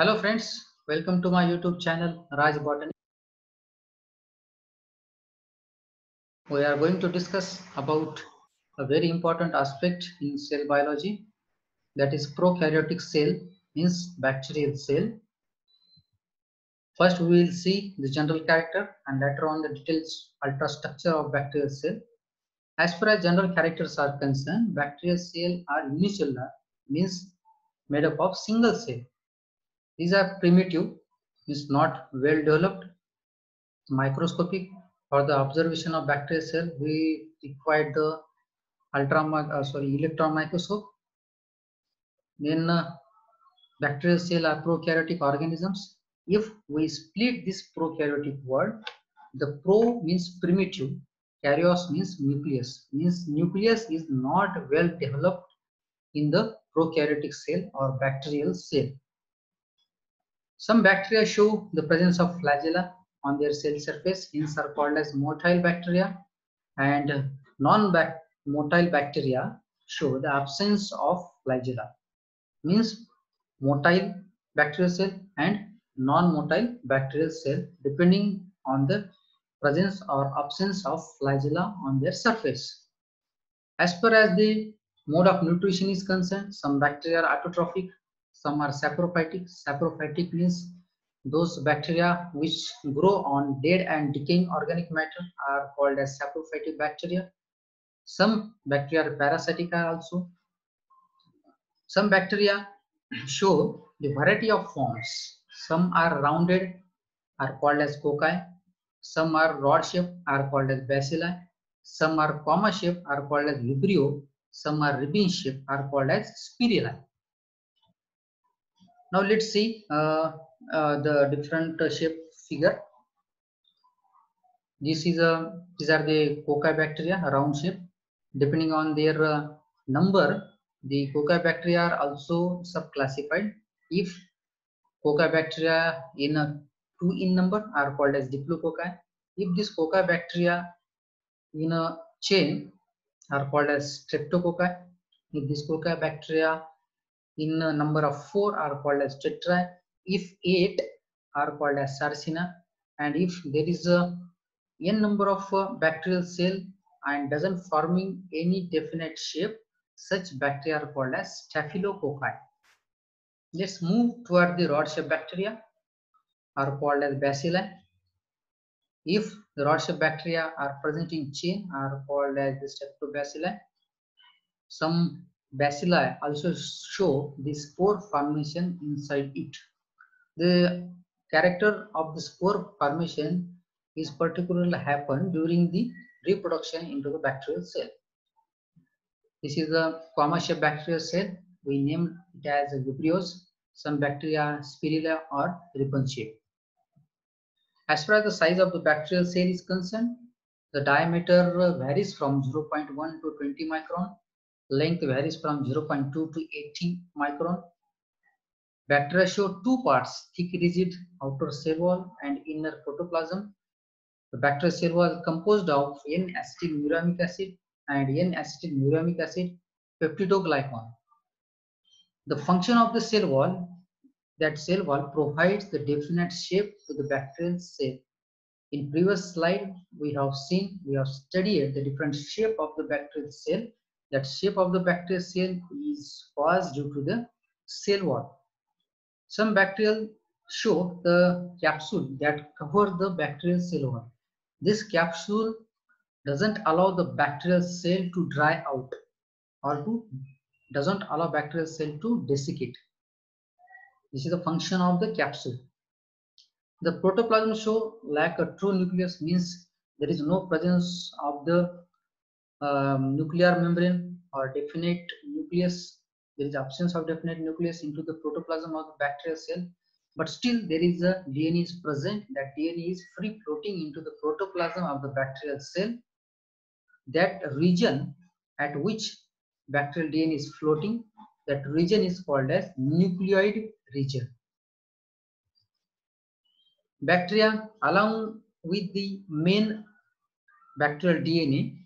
Hello friends, welcome to my YouTube channel Raj Botany. We are going to discuss about a very important aspect in cell biology that is prokaryotic cell means bacterial cell. First we will see the general character and later on the details ultrastructure of bacterial cell. As far as general characters are concerned, bacterial cell are unicellular means made up of single cell these are primitive, is not well developed, microscopic. For the observation of bacterial cell, we require the ultra uh, sorry electron microscope. Then uh, bacterial cell are prokaryotic organisms. If we split this prokaryotic word, the pro means primitive, karyos means nucleus. Means nucleus is not well developed in the prokaryotic cell or bacterial cell. Some bacteria show the presence of flagella on their cell surface, hence are called as motile bacteria. And non-motile bacteria show the absence of flagella. Means motile bacterial cell and non-motile bacterial cell depending on the presence or absence of flagella on their surface. As far as the mode of nutrition is concerned, some bacteria are autotrophic some are saprophytic. Saprophytic means those bacteria which grow on dead and decaying organic matter are called as saprophytic bacteria. Some bacteria are parasitic are also. Some bacteria show the variety of forms. Some are rounded, are called as cocci. Some are rod shaped, are called as bacilli. Some are comma shaped, are called as vibrio. Some are ribbon shaped, are called as spirilla. Now let's see uh, uh, the different shape figure. This is a these are the cocci bacteria round shape. Depending on their uh, number, the cocci bacteria are also subclassified. If cocci bacteria in a two in number are called as diplococci. If this cocci bacteria in a chain are called as streptococci. If this cocci bacteria in a number of four are called as tetra. If eight are called as sarcina. And if there is a n number of uh, bacterial cell and doesn't forming any definite shape, such bacteria are called as staphylococci. Let's move toward the rod-shaped bacteria are called as bacilli. If the rod-shaped bacteria are present in chain are called as the streptobacilli. Some bacilli also show the spore formation inside it. The character of the spore formation is particularly happen during the reproduction into the bacterial cell. This is a comma-shaped bacterial cell. We name it as vibrios. Some bacteria spirilla or ribbon shape. As far as the size of the bacterial cell is concerned, the diameter varies from 0.1 to 20 micron length varies from 0.2 to 80 micron. Bacteria show two parts, thick rigid outer cell wall and inner protoplasm. The bacterial cell wall is composed of N-acetyl muramic acid and N-acetyl muramic acid peptidoglycan. The function of the cell wall, that cell wall provides the definite shape to the bacterial cell. In previous slide, we have seen, we have studied the different shape of the bacterial cell that shape of the bacterial cell is caused due to the cell wall. Some bacterial show the capsule that cover the bacterial cell wall. This capsule doesn't allow the bacterial cell to dry out or to doesn't allow bacterial cell to desiccate. This is the function of the capsule. The protoplasm show lack a true nucleus means there is no presence of the um, nuclear membrane or definite nucleus. There is absence of definite nucleus into the protoplasm of the bacterial cell but still there is a dna is present. That dna is free floating into the protoplasm of the bacterial cell. That region at which bacterial dna is floating that region is called as nucleoid region. Bacteria along with the main bacterial dna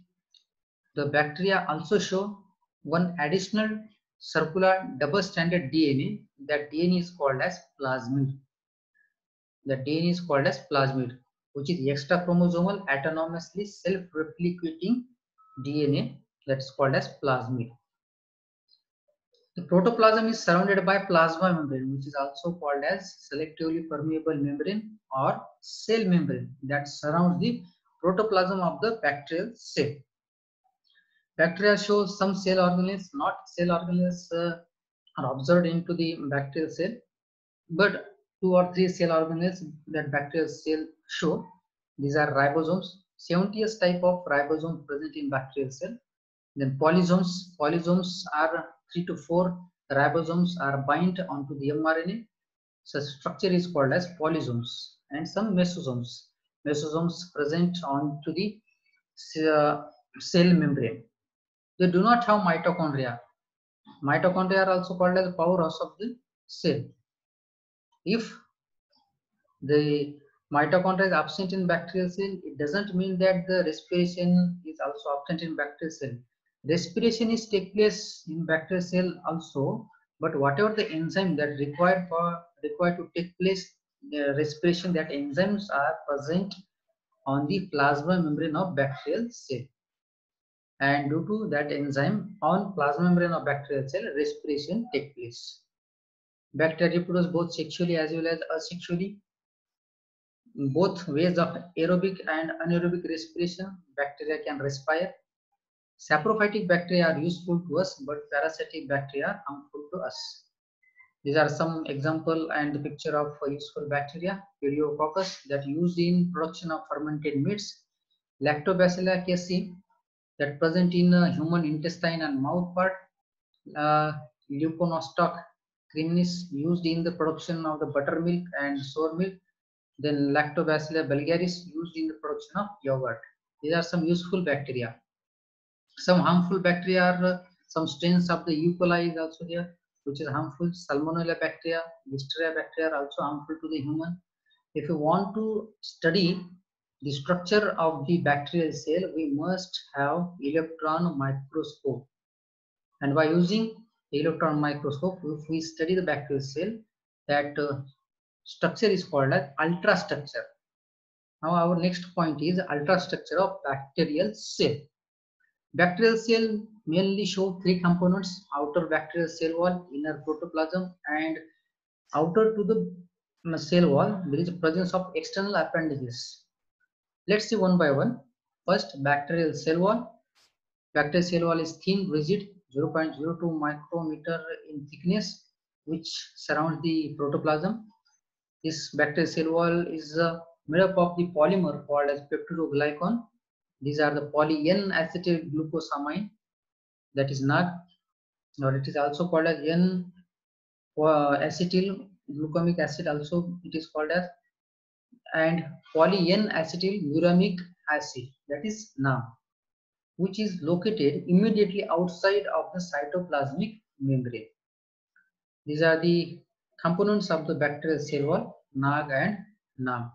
the bacteria also show one additional circular double-stranded DNA. That DNA is called as plasmid. The DNA is called as plasmid, which is extra chromosomal autonomously self-replicating DNA that's called as plasmid. The protoplasm is surrounded by plasma membrane, which is also called as selectively permeable membrane or cell membrane that surrounds the protoplasm of the bacterial cell. Bacteria show some cell organelles, not cell organelles uh, are observed into the bacterial cell, but two or three cell organelles that bacterial cell show. These are ribosomes, 70S type of ribosome present in bacterial cell. Then polysomes, polysomes are three to four ribosomes are bind onto the mRNA. So structure is called as polysomes and some mesosomes. Mesosomes present onto the uh, cell membrane. They do not have mitochondria. Mitochondria are also called as powerhouse of the cell. If the mitochondria is absent in bacterial cell, it doesn't mean that the respiration is also absent in bacterial cell respiration is take place in bacterial cell also but whatever the enzyme that required for required to take place the respiration that enzymes are present on the plasma membrane of bacterial cell and due to that enzyme on plasma membrane of bacterial cell respiration take place. Bacteria reproduce both sexually as well as asexually. Both ways of aerobic and anaerobic respiration bacteria can respire. Saprophytic bacteria are useful to us, but parasitic bacteria are harmful to us. These are some example and the picture of useful bacteria, Pediococcus that used in production of fermented meats, Lactobacillus casei that present in uh, human intestine and mouth part, uh, Leuconostoc cremoris used in the production of the buttermilk and sour milk, then Lactobacillus bulgaris used in the production of yogurt. These are some useful bacteria. Some harmful bacteria are uh, some strains of the E. coli is also there, which is harmful. Salmonella bacteria, Listeria bacteria are also harmful to the human. If you want to study the structure of the bacterial cell, we must have electron microscope. And by using electron microscope, if we study the bacterial cell, that uh, structure is called as ultrastructure. Now our next point is ultrastructure of bacterial cell. Bacterial cell mainly show three components, outer bacterial cell wall, inner protoplasm, and outer to the cell wall, there is presence of external appendages. Let's see one by one. First, bacterial cell wall. Bacterial cell wall is thin, rigid, 0.02 micrometer in thickness, which surrounds the protoplasm. This bacterial cell wall is uh, made up of the polymer called as peptidoglycan these are the poly-N-acetyl glucosamine that is NAG or it is also called as N uh, acetyl glucomic acid also it is called as and poly-N-acetyl muramic acid that is NAM which is located immediately outside of the cytoplasmic membrane. These are the components of the bacterial cell wall, NAG and NAM.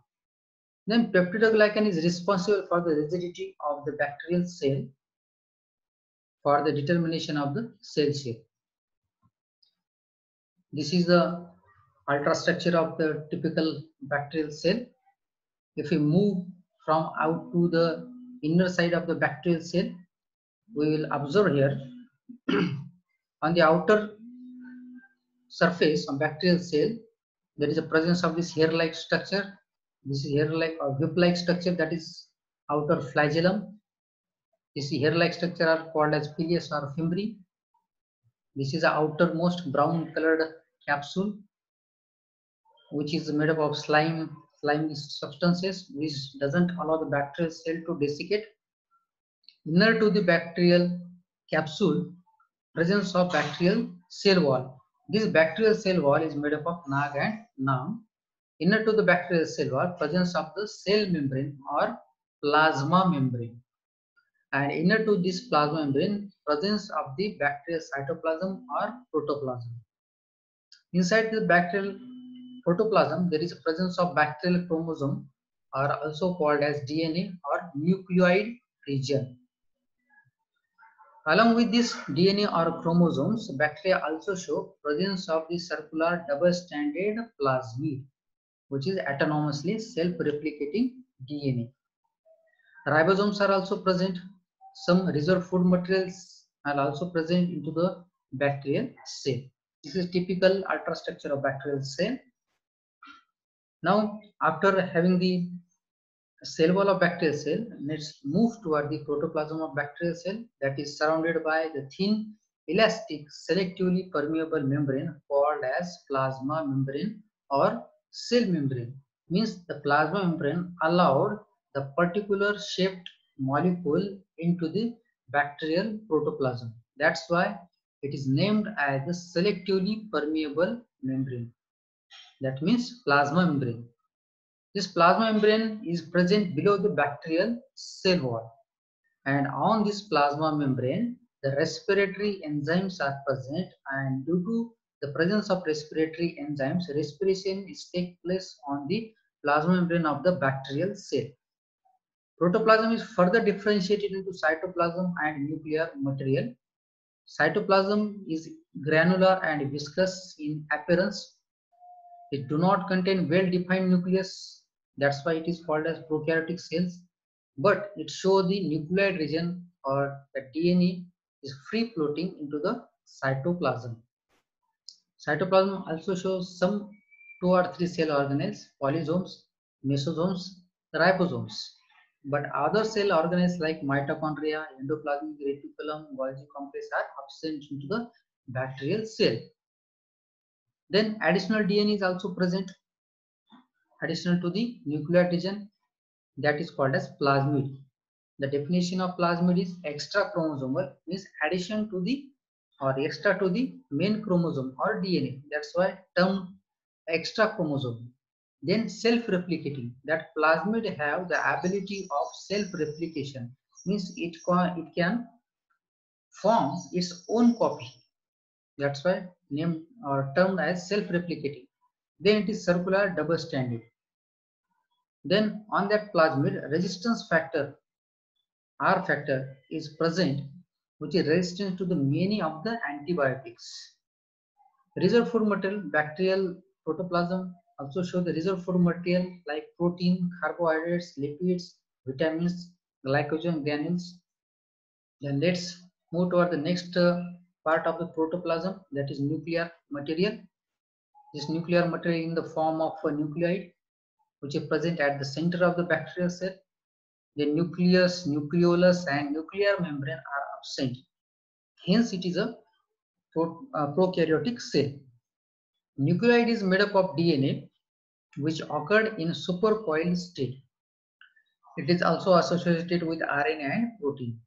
Then peptidoglycan is responsible for the rigidity of the bacterial cell for the determination of the cell shape. This is the ultrastructure of the typical bacterial cell. If we move from out to the inner side of the bacterial cell, we will observe here on the outer surface of bacterial cell, there is a presence of this hair-like structure this is hair-like or whip-like structure that is outer flagellum. This hair-like structure are called as pileus or fimbriae. This is the outermost brown colored capsule, which is made up of slime, slimy substances, which doesn't allow the bacterial cell to desiccate. Inner to the bacterial capsule, presence of bacterial cell wall. This bacterial cell wall is made up of NAG and NAM Inner to the bacterial cell wall, presence of the cell membrane or plasma membrane. And inner to this plasma membrane, presence of the bacterial cytoplasm or protoplasm. Inside the bacterial protoplasm, there is a presence of bacterial chromosome are also called as DNA or nucleoid region. Along with this DNA or chromosomes, bacteria also show presence of the circular double-stranded plasmid, which is autonomously self-replicating DNA. Ribosomes are also present. Some reserved food materials are also present into the bacterial cell. This is typical ultrastructure of bacterial cell. Now, after having the cell wall of bacterial cell, let's move toward the protoplasm of bacterial cell that is surrounded by the thin, elastic, selectively permeable membrane called as plasma membrane or cell membrane. Means the plasma membrane allowed the particular shaped molecule into the bacterial protoplasm. That's why it is named as the selectively permeable membrane. That means plasma membrane. This plasma membrane is present below the bacterial cell wall. And on this plasma membrane, the respiratory enzymes are present and due to the presence of respiratory enzymes, respiration is take place on the plasma membrane of the bacterial cell. Protoplasm is further differentiated into cytoplasm and nuclear material. Cytoplasm is granular and viscous in appearance. It do not contain well-defined nucleus. That's why it is called as prokaryotic cells. But it show the nuclear region or the dna is free floating into the cytoplasm. Cytoplasm also shows some two or three cell organelles polysomes mesosomes ribosomes. But other cell organelles like mitochondria endoplasmic reticulum golgi complex are absent into the bacterial cell then additional dna is also present additional to the nuclear region that is called as plasmid. The definition of plasmid is extra chromosomal means addition to the or extra to the main chromosome or DNA. That's why term extra chromosome. Then self-replicating. That plasmid have the ability of self-replication means it it can form its own copy. That's why named or termed as self-replicating. Then it is circular double-stranded. Then on that plasmid, resistance factor, R factor is present, which is resistant to the many of the antibiotics. Reserve food material, bacterial protoplasm also show the reserve food material like protein, carbohydrates, lipids, vitamins, glycogen granules. Then let's move toward the next uh, part of the protoplasm that is nuclear material. This nuclear material in the form of a nucleoid which is present at the center of the bacterial cell. The nucleus, nucleolus, and nuclear membrane are absent. Hence, it is a pro, uh, prokaryotic cell. Nucleoid is made up of DNA, which occurred in supercoiled state. It is also associated with RNA and protein.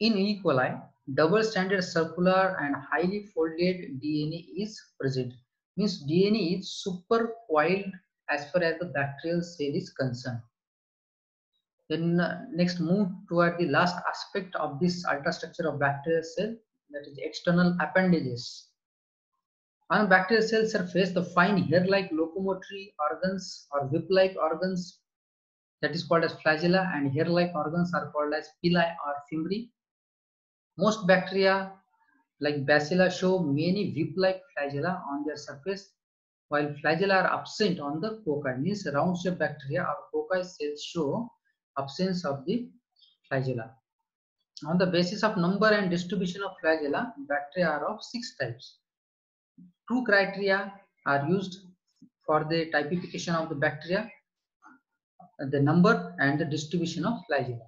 In E. coli, double-stranded circular and highly folded DNA is present. Means DNA is super coiled as far as the bacterial cell is concerned. Then uh, next move toward the last aspect of this ultrastructure of bacterial cell that is external appendages. On bacterial cell surface, the fine hair-like locomotory organs or whip-like organs that is called as flagella and hair-like organs are called as pili or fimbriae. Most bacteria like bacilla show many whip-like flagella on their surface while flagella are absent on the cocci, means round shaped bacteria or cocci cells show absence of the flagella. On the basis of number and distribution of flagella, bacteria are of six types. Two criteria are used for the typification of the bacteria, the number and the distribution of flagella.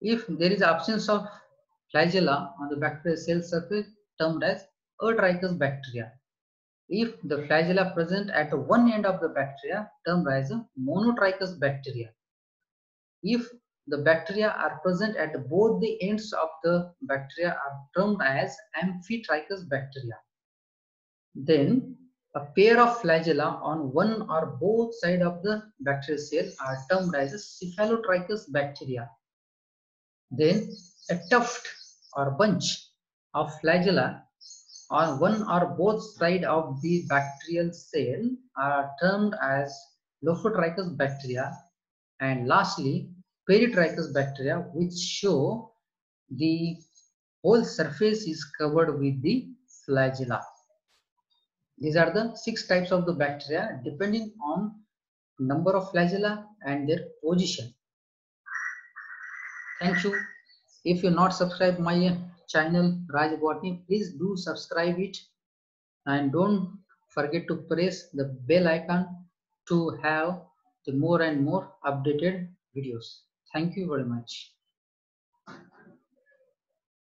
If there is absence of flagella on the bacterial cell surface, termed as atrichous bacteria if the flagella present at one end of the bacteria termed as monotrichous bacteria. If the bacteria are present at both the ends of the bacteria are termed as amphitrichous bacteria. Then a pair of flagella on one or both side of the bacterial cell are termed as cephalotrichous bacteria. Then a tuft or bunch of flagella on one or both side of the bacterial cell are termed as lophotrichous bacteria and lastly peritrichous bacteria which show the whole surface is covered with the flagella. These are the six types of the bacteria depending on number of flagella and their position. Thank you. If you not subscribe my channel Raj Botany, please do subscribe it and don't forget to press the bell icon to have the more and more updated videos. Thank you very much.